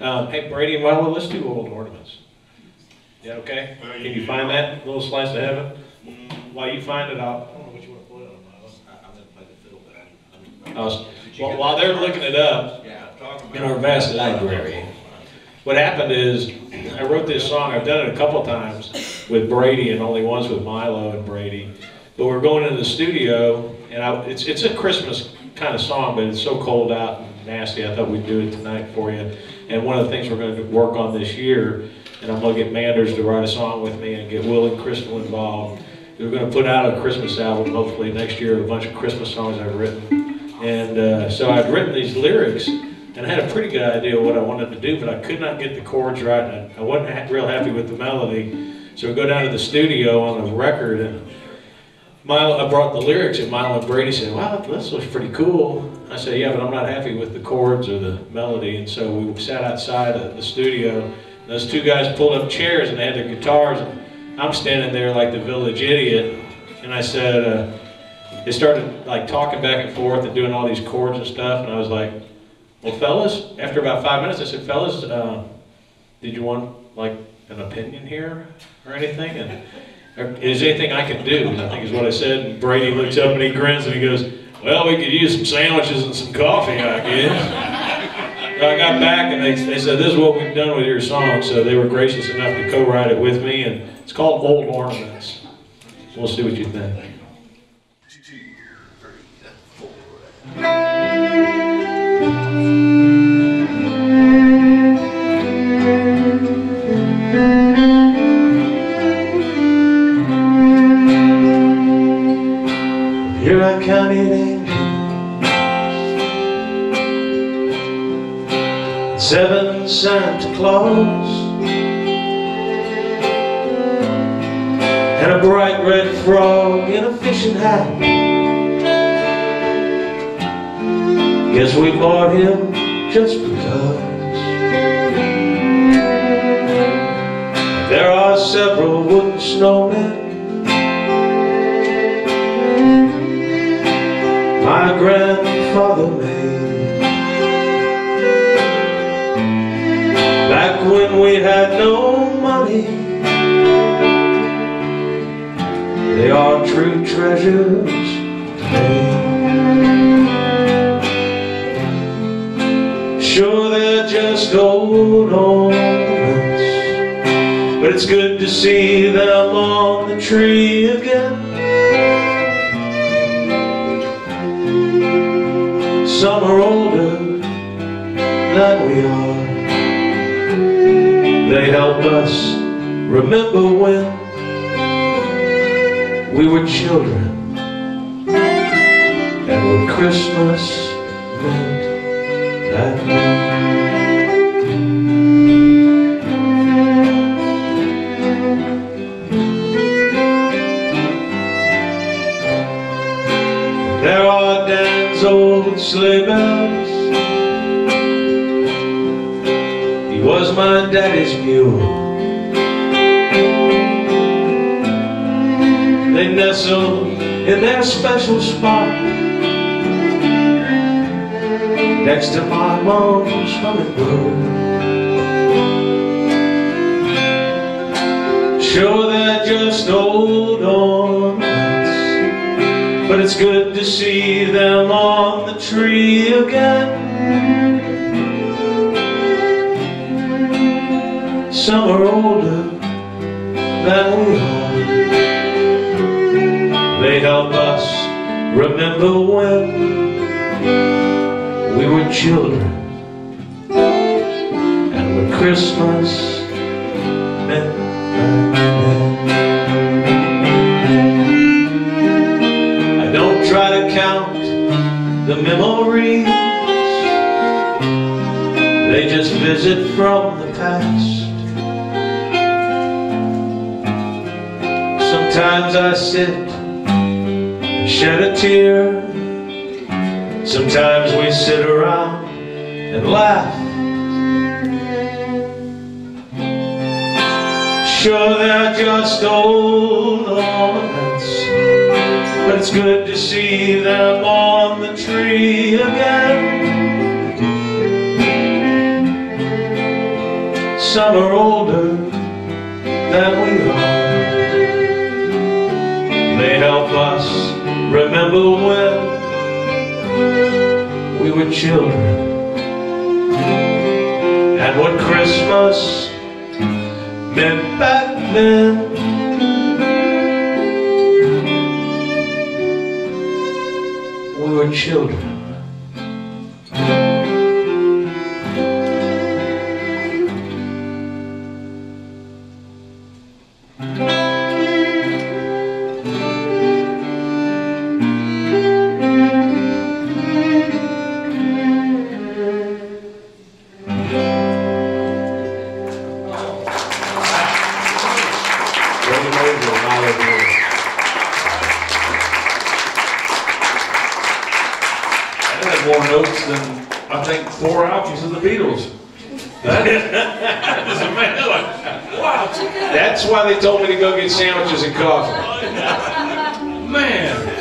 Um, hey, Brady and Milo, let's do old ornaments. Yeah, okay? Can you find that little slice of heaven? While you find it, I'll, I don't know what you want to play on, Milo. I'm gonna play the fiddle, but I'm. I was- While, while they're looking it up, Yeah, talking in our vast library. What happened is, I wrote this song, I've done it a couple times with Brady and only once with Milo and Brady. But we're going into the studio, and I, it's, it's a Christmas kind of song, but it's so cold out and nasty, I thought we'd do it tonight for you. And one of the things we're gonna work on this year, and I'm gonna get Manders to write a song with me and get Will and Crystal involved. We're gonna put out a Christmas album, hopefully next year, a bunch of Christmas songs I've written. And uh, so I'd written these lyrics, and I had a pretty good idea of what I wanted to do, but I could not get the chords right, and I I wasn't ha- real happy with the melody. So we go down to the studio on the record, and Milo, I brought the lyrics, and Milo Brady said, "Wow, this looks pretty cool." I said, "Yeah, but I'm not happy with the chords or the melody." And so we sat outside of the studio. Those two guys pulled up chairs, and they had their guitars. And I'm standing there like the village idiot, and I said. Uh, they started like talking back and forth and doing all these chords and stuff, and I was like, "Well, fellas," after about five minutes, I said, "Fellas, uh, did you want like an opinion here or anything? And is there anything I can do?" I think is what I said. And Brady looks up and he grins and he goes, "Well, we could use some sandwiches and some coffee, I guess." So I got back and they, they said, "This is what we've done with your song." So they were gracious enough to co-write it with me, and it's called "Old Ornaments." We'll see what you think. Here seven Santa Claus, and a bright red frog in a fishing hat. Guess we bought him just because. There are several wooden snowmen my grandfather made we had no money. They are true treasures. Sure they're just old ornaments But it's good to see them on the tree again. Some are older than we are They help us remember when we were children And what Christmas meant that then There are Dan's old sleigh bells was my daddy's mule. They nestle in their special spot. Next to my mom's hummingbird Sure they're just old ornaments But it's good to see them on the tree again Some are older than we are They help us remember when we were children And what Christmas meant I don't try to count the memories. They just visit from the past Sometimes I sit and shed a tear. Sometimes we sit around and laugh. Sure they're just old ornaments But it's good to see them on the tree again. Some are older than we are. Remember when we were children and what Christmas meant back then. We were children. Notes than, I think, four albums of the Beatles. That is, amazing. Wow, That's why they told me to go get sandwiches and coffee. man.